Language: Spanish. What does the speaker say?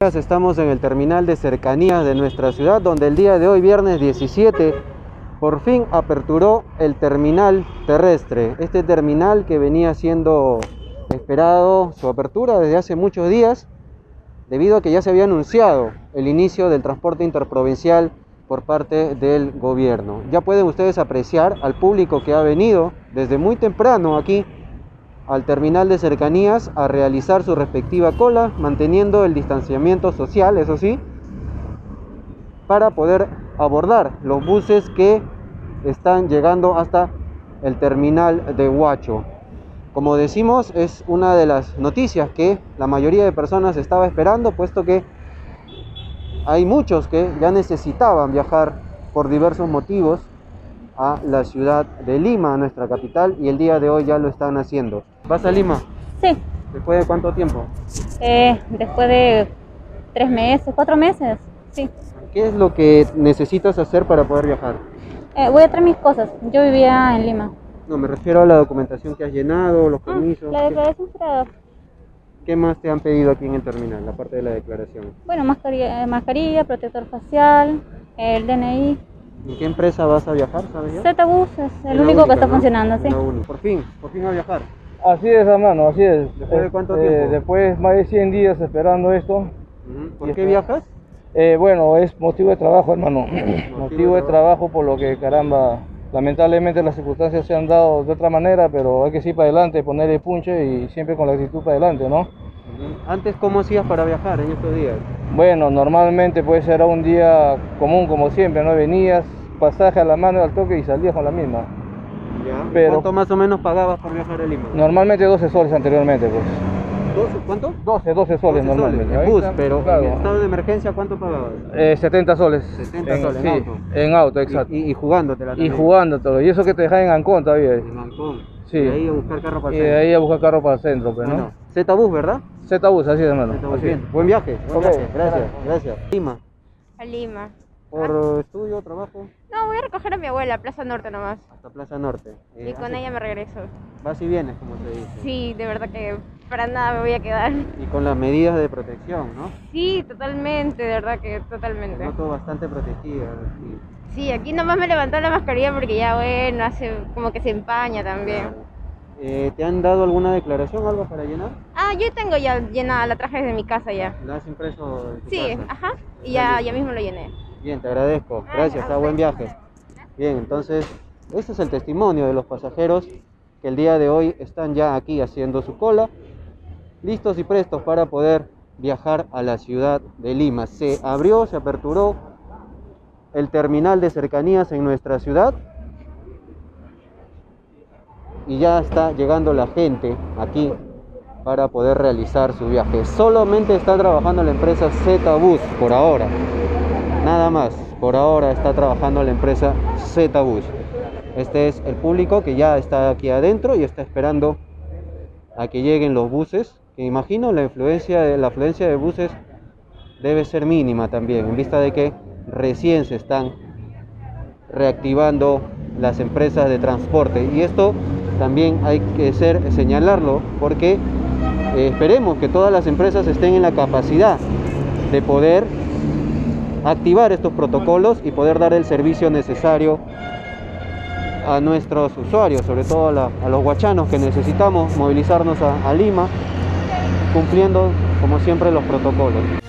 Estamos en el terminal de cercanías de nuestra ciudad, donde el día de hoy, viernes 17, por fin aperturó el terminal terrestre. Este terminal que venía siendo esperado su apertura desde hace muchos días, debido a que ya se había anunciado el inicio del transporte interprovincial por parte del gobierno. Ya pueden ustedes apreciar al público que ha venido desde muy temprano aquí al terminal de cercanías a realizar su respectiva cola, manteniendo el distanciamiento social, eso sí, para poder abordar los buses que están llegando hasta el terminal de Huacho. Como decimos, es una de las noticias que la mayoría de personas estaba esperando, puesto que hay muchos que ya necesitaban viajar por diversos motivos a la ciudad de Lima, nuestra capital, y el día de hoy ya lo están haciendo. ¿Vas a Lima? Sí. ¿Después de cuánto tiempo? Eh, después de tres meses, cuatro meses, sí. ¿Qué es lo que necesitas hacer para poder viajar? Eh, voy a traer mis cosas. Yo vivía en Lima. No, me refiero a la documentación que has llenado, los Ah, permisos. la ¿Qué- declaración jurada. ¿Qué más te han pedido aquí en el terminal, la parte de la declaración? Bueno, mascarilla, eh, mascarilla, protector facial, el DNI. ¿En qué empresa vas a viajar, sabes ya? Z-Bus es el único única, que está ¿no? funcionando, sí. Por fin, por fin a viajar. Así es, hermano, así es. ¿Después de Eh, cuánto eh, tiempo? después más de 100 días esperando esto. ¿Por Y qué viajas? Eh, bueno, es motivo de trabajo, hermano. motivo de de trabajo por lo que, caramba, lamentablemente las circunstancias se han dado de otra manera, pero hay que ir para adelante, poner el punche y siempre con la actitud para adelante, ¿no? Antes, ¿cómo hacías para viajar en estos días? Bueno, normalmente puede ser un día común como siempre, ¿no? Venías, pasaje a la mano al toque y salías con la misma. Ya. Pero- ¿Cuánto más o menos pagabas por viajar a Lima? Normalmente 12 soles anteriormente, pues. ¿Dos? ¿Cuánto? 12, 12 soles 12 normalmente. En bus, pero claro. en estado de emergencia, ¿cuánto pagabas? Eh, 70 soles. 70 En- soles en sí, auto. En auto, exacto. Y, y, y jugándotela Y también. jugando todo. Y eso que te dejan en Ancón todavía. En Mancón. Sí. Y de ahí a buscar carro para Y el de centro. ahí a buscar carro para el centro, pues, Bueno, ¿no? Z-Bus, ¿verdad? Z-Bus, así es, hermano. Z-Bus, así bien. Buen viaje. Buen Ok, viaje. Gracias, gracias. Lima. A Lima. ¿Por estudio, trabajo? No, voy a recoger a mi abuela, Plaza Norte nomás. Hasta Plaza Norte. Eh, Y con hace- ella me regreso. Vas y vienes, como se dice. Sí, de verdad que para nada me voy a quedar. Y con las medidas de protección, ¿no? Sí, totalmente, de verdad que totalmente. Noto bastante protegida. sí. Sí, aquí nomás me levantó la mascarilla porque ya bueno, hace como que se empaña también. Eh, ¿Te han dado alguna declaración, algo para llenar? Ah, yo tengo ya llenada, la traje desde mi casa ya. ¿La has impreso en tu Sí, casa? ajá, y ya, ya mismo lo llené. Bien, te agradezco. Gracias, a buen viaje. Bien, entonces, este es el testimonio de los pasajeros que el día de hoy están ya aquí haciendo su cola, listos y prestos para poder viajar a la ciudad de Lima. Se abrió, se aperturó el terminal de cercanías en nuestra ciudad y ya está llegando la gente aquí para poder realizar su viaje. Solamente está trabajando la empresa Z-Bus por ahora. Nada más, por ahora está trabajando la empresa Z-Bus. Este es el público que ya está aquí adentro y está esperando a que lleguen los buses. Que imagino la influencia de la afluencia de buses debe ser mínima también, en vista de que recién se están reactivando las empresas de transporte. Y esto también hay que ser, señalarlo porque eh, esperemos que todas las empresas estén en la capacidad de poder activar estos protocolos y poder dar el servicio necesario a nuestros usuarios, sobre todo a, los huachanos que necesitamos movilizarnos a Lima, cumpliendo como siempre los protocolos.